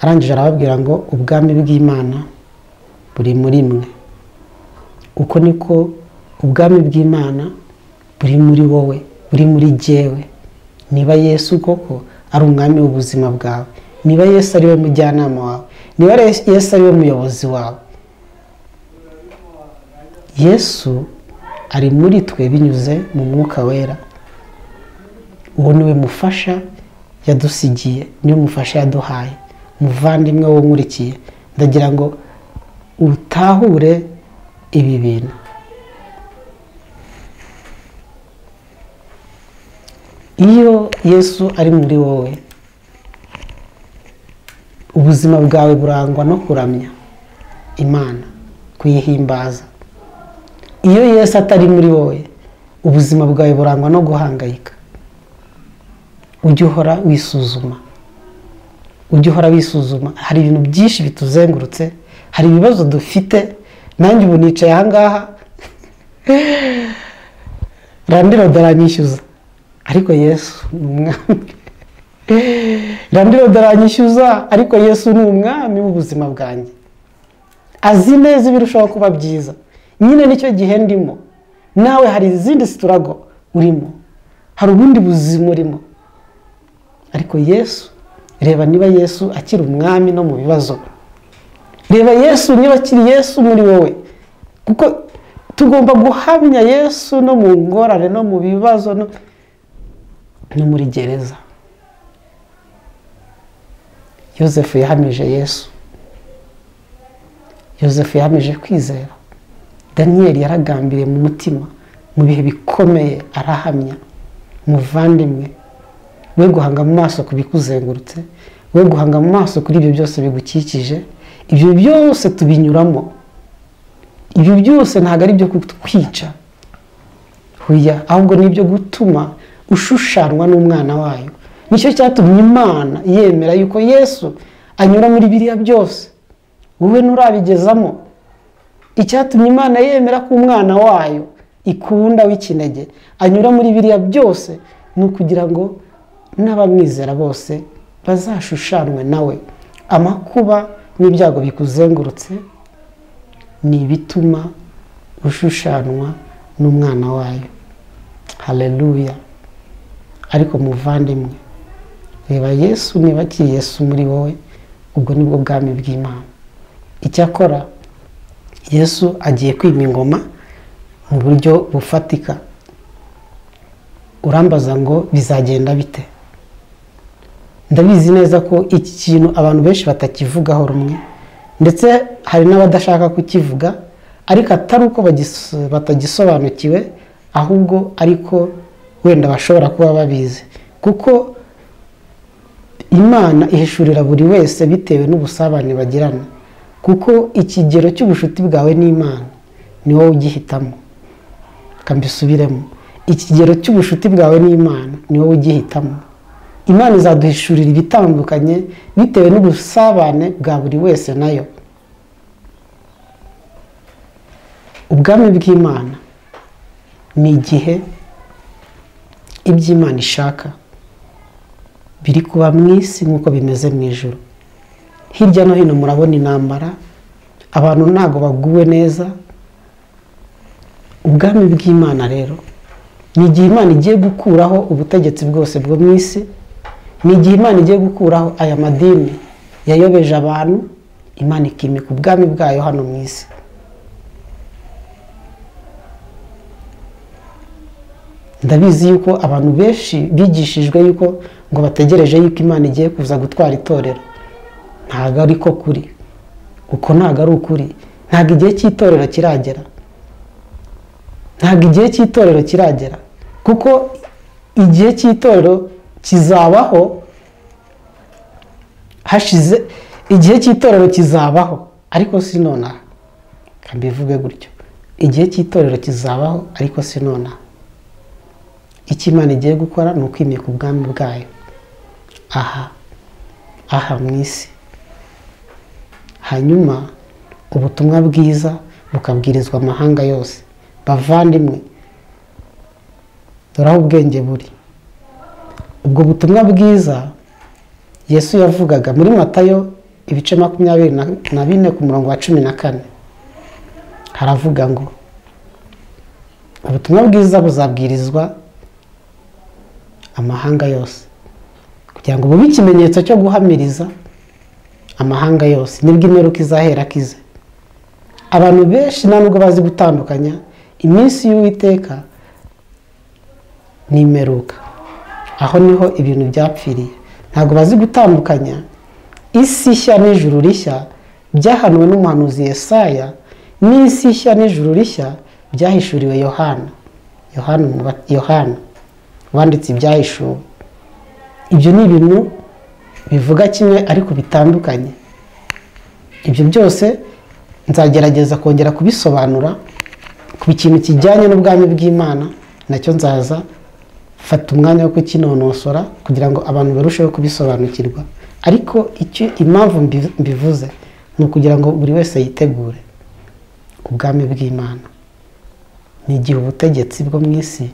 Arangije arababwira ngo ubwami bw'imana buri muri mwe. Uko niko ubwami bw'imana buri muri wowe buri muri jyewe niba yesu koko ari umwami w'ubuzima bwawe niba yesu ari we mujyanama wawe niba yesu ari we muyobozi wawe. Yesu ari muri twe binyuze mu mwuka wera. Uwo ni we mufasha yadusigiye ni we mufasha yaduhaye. Umuvandimwe wo nkurikiye ndagira ngo utahure ibi bintu. Iyo yesu ari muri wowe ubuzima bwawe burangwa no kuramya imana kuyihimbaza. Iyo yesu atari muri wowe ubuzima bwawe burangwa no guhangayika. Ujye uhora wisuzuma. Ujye uhora wisuzuma. Hari ibintu byinshi bituzengurutse hari ibibazo dufite nanjye ubu nicaye ahangaha randiro daranyishyuza ariko yesu ni umwami. Landirodi aranyishyuza ariko yesu ni umwami w'ubuzima bwanjye. Azi neza ibirushaho kuba byiza. Nyine ni cyo gihe ndimo. Nawe hari izindi siturago urimo. Hari ubundi buzima urimo. Ariko yesu reba niba yesu akiri umwami no mu bibazo. Reba yesu niba akiri yesu muri wowe. Kuko tugomba guhamya yesu no mu ngorane no mu bibazo no muri gereza. Yosefu yahamije yesu. Yosefu yahamije kwizera. Daniyeli yaragambiriye mu mutima mu bihe bikomeye arahamya muvandimwe we guhanga mu maso ku bikuzengurutse we guhanga mu maso kuri ibyo byose bigukikije ibyo byose tubinyuramo. Ibyo byose ntabwo ari ibyo kutwica huya ahubwo ni ibyo gutuma ushushanwa n'umwana wayo. Nicyo cyatumye imana yemera yuko yesu anyura muri biriya byose. Wowe nturabigezamo. Icyatumye imana yemera ko umwana wayo ikunda w'ikinege anyura muri biriya byose ni ukugira ngo n'abamwizera bose bazashushanwe nawe amakuba n'ibyago bikuzengurutse ni ibituma ushushanwa n'umwana wayo. Hareruya ariko muvandimwe reba yesu niba akiri yesu muri wowe ubwo ni bwo bwami bw'imana. Icyakora yesu agiye kwima ingoma mu buryo bufatika. Urambaza ngo bizagenda bite? Ndabizi neza ko iki kintu abantu benshi batakivugaho rumwe ndetse hari n'abadashaka kukivuga ariko atari uko batagisobanukiwe ahubwo ariko wenda bashobora kuba babizi. Kuko imana ihishurira buri wese bitewe n'ubusabane bagirana. Kuko ikigero cy'ubucuti bwawe n'imana ni wowe ugihitamo mbisubiremo. Ikigero cy'ubucuti bwawe n'imana ni wowe ugihitamo. Imana izaduhishurira ibitandukanye bitewe n'ubusabane bwa buri wese na yo. Ubwami bw'imana ni igihe iby'imana ishaka. Biri kuba mu isi nk'uko bimeze mu ijoro hirya no hino murabona intambara abantu ntabwo baguwe neza. Ubwami bw'imana rero ni igihe imana igiye gukuraho ubutegetsi bwose bwo mu isi ni igihe imana igiye gukuraho aya madini yayobeje abantu imana ikimika ubwami bwayo hano mu isi. Ndabizi yuko abantu benshi bigishijwe yuko ngo bategereje yuko imana igiye kuza gutwara itorero. Ntabwo ari ko kuri. Uko ntabwo ari ukuri. Ntabwo igihe cy'itorero kiragera. Ntabwo igihe cy'itorero kiragera. Kuko igihe cy'itorero kizabaho hashize igihe cy'itorero kizabaho. Ariko si nonaha. Mbivuge gutyo. Igihe cy'itorero kizabaho ariko si nonaha. Icyo imana igiye gukora ni ukwimika ubwami bwayo. Aha. Aha mu isi. Hanyuma ubutumwa bwiza bukabwirizwa amahanga yose. Bavandimwe dore aho ubwenge buri. Ubwo butumwa bwiza yesu yavugaga muri matayo ibice makumyabiri na bine ku murongo wa cumi na kane. Haravuga ngo ubutumwa bwiza buzabwirizwa amahanga yose. Kugira ngo bube ikimenyetso cyo guhamiriza amahanga yose. Nibwo imperuka izahera akize abantu benshi nta nubwo bazi gutandukanya iminsi y'uwiteka n'imperuka. Aho ni ho ibintu byapfiriye. Ntabwo bazi gutandukanya. Isi nshya n'ijuru rishya byahanuwe n'umuhanuzi Yesaya n'isi nshya n'ijuru rishya byahishuriwe yohana. Yohana wanditse ibyahishuwe ibyo ni ibintu bivuga kimwe ariko bitandukanye. Ibyo byose nzagerageza kongera kubisobanura ku kintu kijyanye n'ubwami bw'imana na cyo nzaza fata umwanya wo kukinonosora kugira ngo abantu barusheho kubisobanukirwa. Ariko icyo impamvu mbivuze ni ukugira ngo buri wese yitegure ubwami bw'imana. Ni igihe ubutegetsi bwo mu isi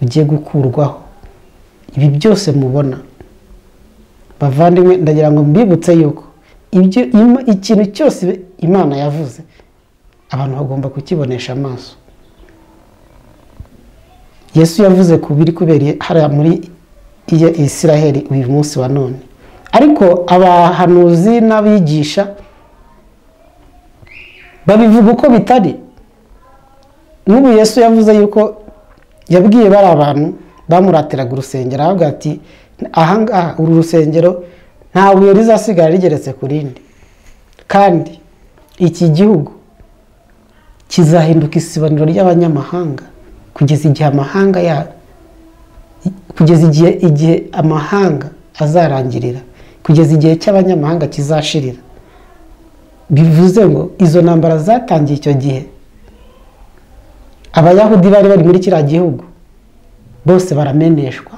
bugiye gukurwaho. Ibi byose mubona. Bavandimwe ndagira ngo mbibutse yuko ibyo ikintu cyose imana yavuze abantu bagomba kukibonesha amaso. Yesu yavuze ku biri kubera hariya muri iya isiraheli uyu munsi wa none. Ariko abahanuzi n'abigisha babivuga uko bitari. N'ubu yesu yavuze yuko yabwiye bari abantu bamuratiraga urusengero aravuga ati ahangaha uru rusengero nta buye rizasigara rigeretse ku rindi. Kandi iki gihugu kizahinduka isibaniro ry'abanyamahanga kugeza igihe amahanga ya kugeza igihe igihe amahanga azarangirira kugeza igihe cy'abanyamahanga kizashirira. Bivuze ngo izo ntambara zatangiye icyo gihe. Abayahudi bari bari muri kiriya gihugu bose barameneshwa.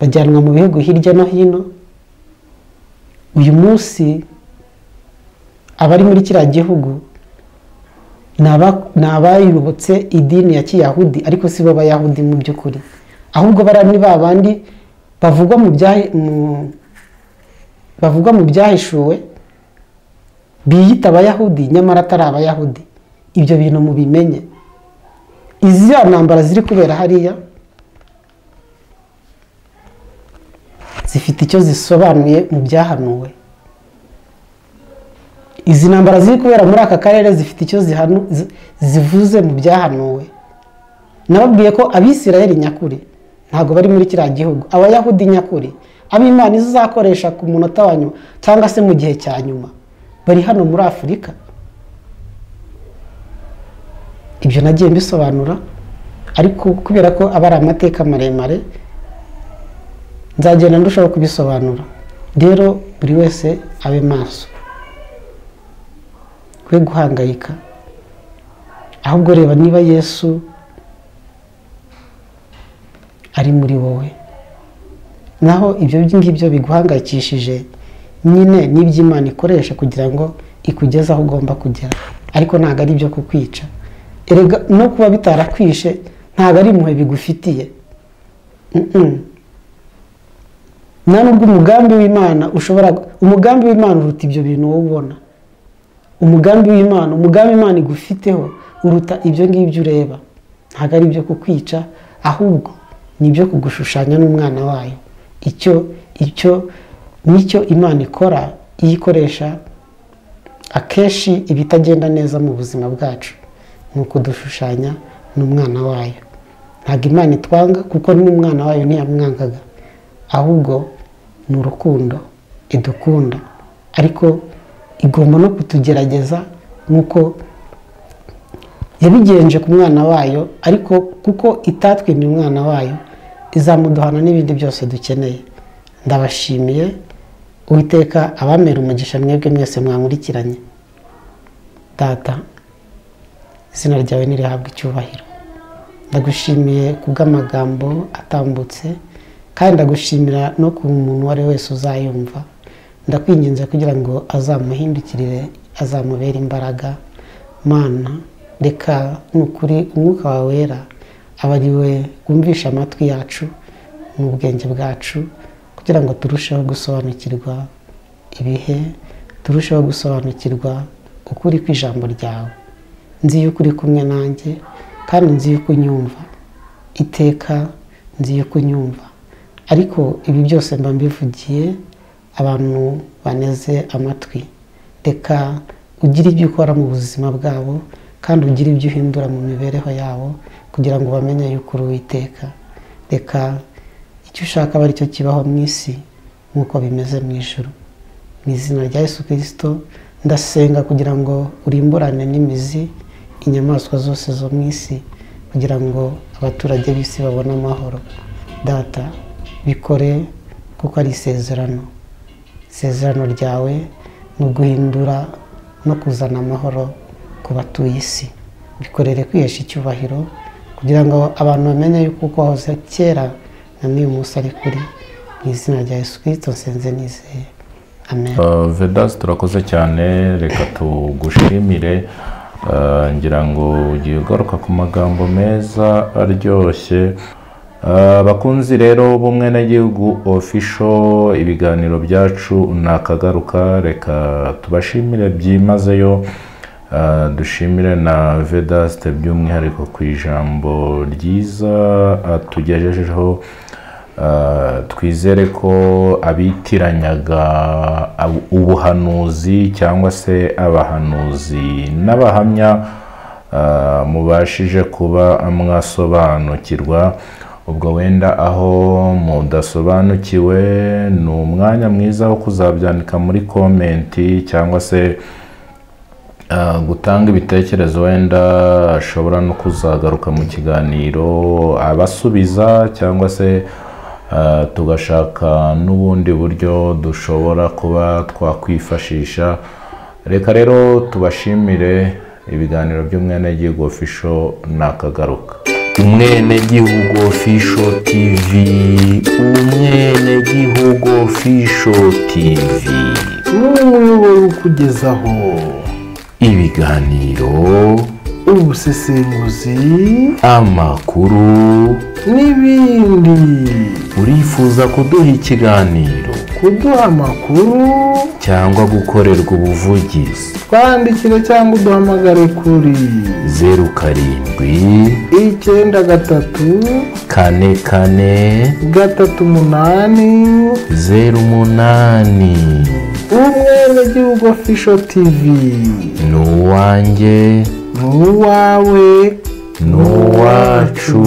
Bajyanwa mu bihugu hirya no hino. Uyu munsi abari muri kiriya gihugu ni aba- ni abayobotse idini ya kiyahudi ariko si bo bayahudi mu by'ukuri. Ahubwo bariya ni ba bandi bavugwa mu byahishuwe biyita abayahudi nyamara atari abayahudi. Ibyo bintu mubimenye. Izi ntambara ziri kubera hariya zifite icyo zisobanuye mu byahanuwe. Izi ntambara ziri kubera muri aka karere zifite icyo zivuze mu byahanuwe. Nababwiye ko abisirayeli nyakuri ntabwo bari muri kiriya gihugu abayahudi nyakuri ab'imana izakoresha ku munota wa nyuma cyangwa se mu gihe cya nyuma. Bari hano muri afurika. Ibyo nagiye mbisobanura ariko kubera ko aba ari amateka maremare nzagenda ndushaho kubisobanura. Rero buri wese abe maso. We guhangayika. Ahubwo reba niba yesu ari muri wowe. Naho ibyo ngibyo biguhangayikishije nyine n'iby'imana ikoresha kugira ngo ikugeze aho ugomba kugera. Ariko ntabwo ari ibyo kukwica. Erega no kuba bitarakwishe ntabwo ari impuhwe bigufitiye. Nta nubwo umugambi w'imana ushobora umugambi w'imana uruta ibyo bintu wowe ubona. Umugambi w'imana umugambi imana igufiteho uruta ibyo ngibyo ureba. Ntabwo ari ibyo kukwica ahubwo ni ibyo kugushushanya n'umwana wayo. Icyo icyo ni cyo imana ikora iyo ikoresha akenshi ibitagenda neza mu buzima bwacu ni ukudushushanya n'umwana wayo. Ntabwo imana itwanga kuko n'umwana wayo ntiyamwangaga ahubwo ni urukundo idukunda ariko igomba no kutugerageza nk'uko yabigenje ku mwana wayo ariko kuko itatwimye umwana wayo izamuduhana n'ibindi byose dukeneye. Ndabashimiye uwiteka abamera umugisha mwebwe mwese mwankurikiranye data izina ryawe nirihabwa icyubahiro. Ndagushimiye kubw'amagambo atambutse. Kandi ndagushimira no ku muntu uwo ari we wese uzayumva. Ndakwinginze kugira ngo azamuhindukirire azamubere imbaraga. Mana reka ni ukuri umwuka wawe wera. Aba wumvisha amatwi yacu n'ubwenge bwacu kugira ngo turusheho gusobanukirwa ibihe turusheho gusobanukirwa ukuri kw'ijambo ryawe. Nzi yuko uri kumwe nanjye kandi nzi yuko unyumva. Iteka nzi yuko unyumva. Ariko ibi byose mba mbivugiye abantu baneze amatwi. Reka ugire ibyo ukora mu buzima bwabo kandi ugire ibyo uhindura mu mibereho yabo kugira ngo bamenye yuko uri uwiteka. Reka icyo ushaka aba ari cyo kibaho mu isi nk'uko bimeze mu ijoro mu izina rya Yesu kirisito ndasenga kugira ngo urimburane n'imizi inyamaswa zose zo mu isi kugira ngo abaturage b'isi babone amahoro. Data. Bikore kuko ari isezerano. Isezerano ryawe ni uguhindura no kuzana amahoro ku batuye isi. Bikorere kwihesha icyubahiro kugira ngo abantu bamenye yuko uko wahoze kera na n'uyu munsi ari kuri mu izina rya Yesu kirisito nsenze nizeye. Uh, Vedas turakoze cyane. Reka tugushimire. Uh, ngira ngo ugiye ugaruka ku magambo meza aryoshye. Bakunzi rero b'umwenegihugu official ibiganiro byacu ni akagaruka reka tubashimire byimazeyo. Ah, dushimire na vedaste by'umwihariko ku ijambo ryiza atugejejeho Ah, twizere ko abitiranyaga ab- ubuhanuzi cyangwa se abahanuzi n'abahamya ah, mubashije kuba mwasobanukirwa. Ubwo wenda aho mudasobanukiwe ni umwanya mwiza wo kuzabyandika muri komenti cyangwa se ah, gutanga ibitekerezo wenda ashobora no kuzagaruka mu kiganiro abasubiza cyangwa se ah, tugashaka n'ubundi buryo dushobora kuba twakwifashisha. Reka rero tubashimire ibiganiro by'umwenegihugu official ni akagaruka. Umwenegihugu official tv umwenegihugu official tv n'umuyoboro ukugezaho ibiganiro. Ubusesenguzi. Amakuru. N'ibindi. Urifuza kuduha ikiganiro? Kuduha amakuru? Cyangwa gukorerwa ubuvugizi. Twandikire cyangwa uduhamagare kuri zeru karindwi icyenda gatatu kane kane gatatu umunani zeru umunani. umwenegihugu official tv ni uwanjye. Ni uwawe. Ni uwacu.